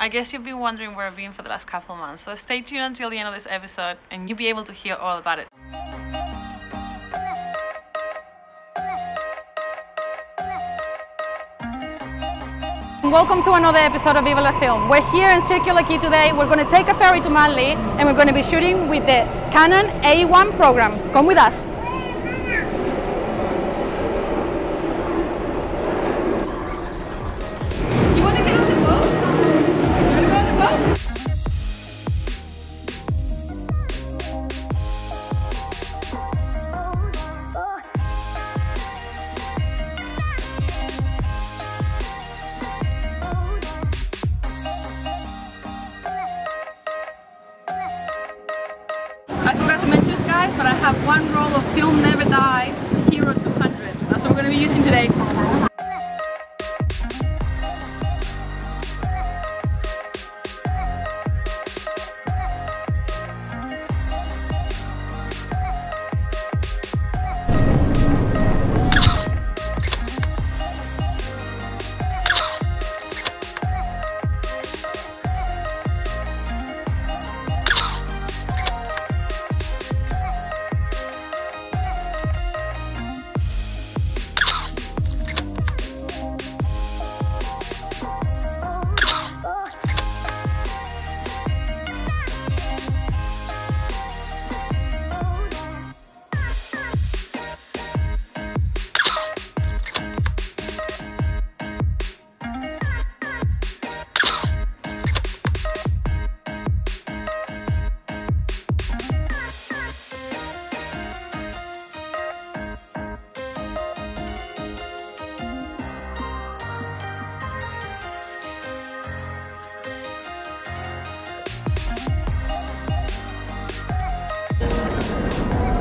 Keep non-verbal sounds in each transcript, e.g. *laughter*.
I guess you've been wondering where I've been for the last couple of months, so stay tuned until the end of this episode and you'll be able to hear all about it. Welcome to another episode of Viva la Film. We're here in Circular Quay today. We're going to take a ferry to Manly and we're going to be shooting with the Canon AE-1 program. Come with us. Roll Film Never Die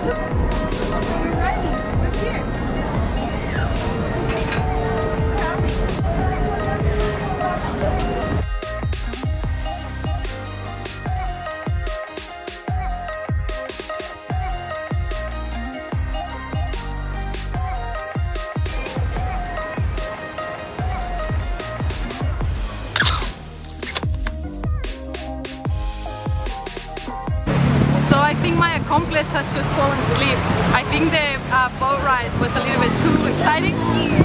So I think my accomplice has just fallen asleep. I think the uh, boat ride was a little bit too exciting.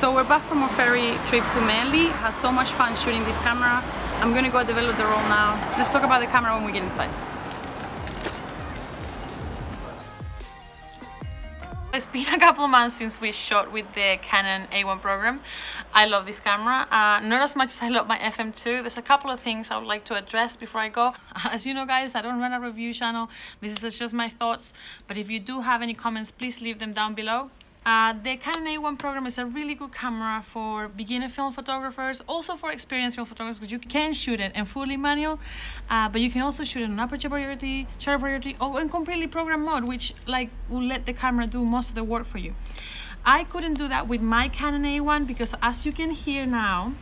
So we're back from our ferry trip to Manly. Had so much fun shooting this camera. I'm gonna go develop the roll now. Let's talk about the camera when we get inside. It's been a couple of months since we shot with the Canon AE-1 program. I love this camera, uh, not as much as I love my FM2. There's a couple of things I would like to address before I go. *laughs* As you know guys, I don't run a review channel. This is just my thoughts. But if you do have any comments, please leave them down below. Uh, the Canon AE-1 program is a really good camera for beginner film photographers, also for experienced film photographers because you can shoot it in fully manual, uh, but you can also shoot it in aperture priority, shutter priority, or in completely program mode, which like will let the camera do most of the work for you. I couldn't do that with my Canon AE-1 because as you can hear now,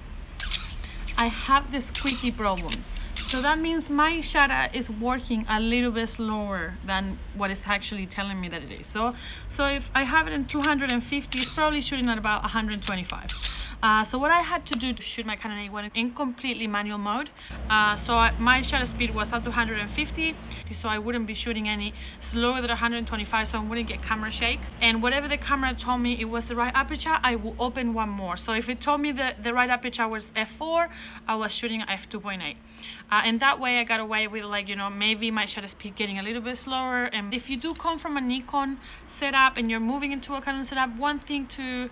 I have this squeaky problem. So that means my shutter is working a little bit slower than what is actually telling me that it is. So, so if I have it in 250, it's probably shooting at about 125. Uh, so what I had to do to shoot my Canon AE-1 in completely manual mode, uh, so I, my shutter speed was up to 150, so I wouldn't be shooting any slower than 125, so I wouldn't get camera shake. And whatever the camera told me it was the right aperture, I will open one more. So if it told me that the right aperture was f4, I was shooting at f2.8. Uh, and that way I got away with like, you know, maybe my shutter speed getting a little bit slower. And if you do come from a Nikon setup and you're moving into a Canon setup, one thing to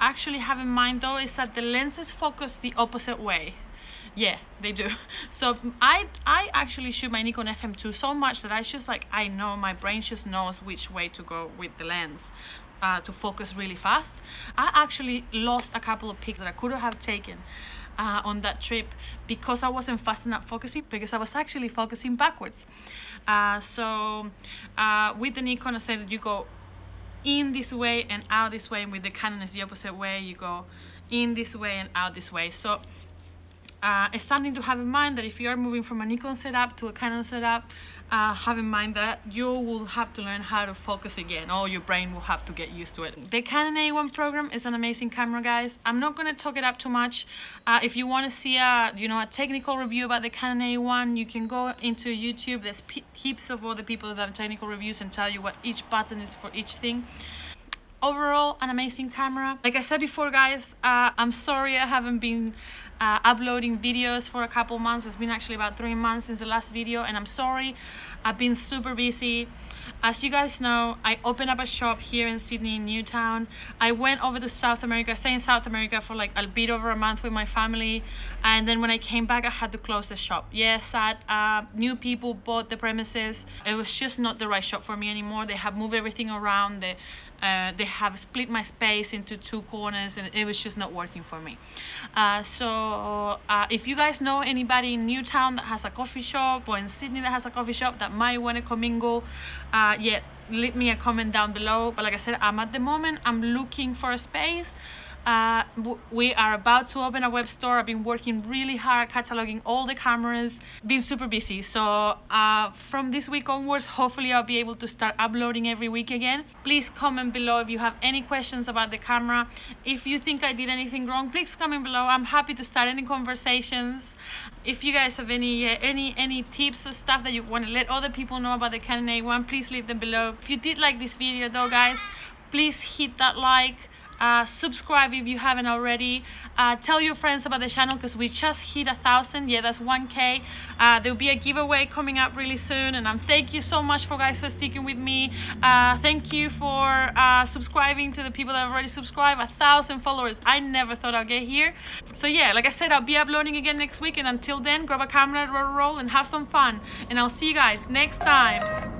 actually have in mind though is that the lenses focus the opposite way. Yeah they do. *laughs* So i i actually shoot my nikon fm2 so much that i just like i know my brain just knows which way to go with the lens uh, to focus really fast. I actually lost a couple of pics that i could have taken uh, on that trip because I wasn't fast enough focusing because I was actually focusing backwards. Uh, so uh, with the Nikon, I said that you go in this way and out this way and with the Canon is the opposite way you go in this way and out this way. So uh, it's something to have in mind that if you are moving from a Nikon setup to a Canon setup, uh, have in mind that you will have to learn how to focus again, or your brain will have to get used to it. The Canon AE-1 program is an amazing camera, guys. I'm not gonna talk it up too much. Uh, if you want to see a, you know, a technical review about the Canon AE-1, you can go into YouTube. There's heaps of other people that have technical reviews and tell you what each button is for each thing overall an amazing camera like i said before guys uh, i'm sorry i haven't been uh, uploading videos for a couple months. It's been actually about three months since the last video and i'm sorry. I've been super busy. As you guys know i opened up a shop here in sydney newtown. I went over to south america. I stayed in south america for like a bit over a month with my family and then when i came back i had to close the shop. Yeah sad uh, new people bought the premises. It was just not the right shop for me anymore. They have moved everything around. They uh, they have split my space into two corners and it was just not working for me. Uh, so uh, if you guys know anybody in Newtown that has a coffee shop or in Sydney that has a coffee shop that might want to commingle, uh, yeah, leave me a comment down below. But like I said, I'm at the moment, I'm looking for a space. Uh, we are about to open a web store. I've been working really hard cataloging all the cameras, been super busy. So uh, from this week onwards, hopefully I'll be able to start uploading every week again. Please comment below if you have any questions about the camera. If you think I did anything wrong, please comment below. I'm happy to start any conversations. If you guys have any uh, any any tips or stuff that you want to let other people know about the Canon AE-1, please leave them below. If you did like this video though, guys, please hit that like uh, subscribe if you haven't already. Uh, tell your friends about the channel because we just hit a thousand. Yeah that's 1k uh, there'll be a giveaway coming up really soon and um, thank you so much for guys for sticking with me. Uh, thank you for uh, subscribing to the people that already subscribed. A thousand followers. I never thought I'd get here. So yeah like I said I'll be uploading again next week and until then grab a camera roll roll and have some fun. And I'll see you guys next time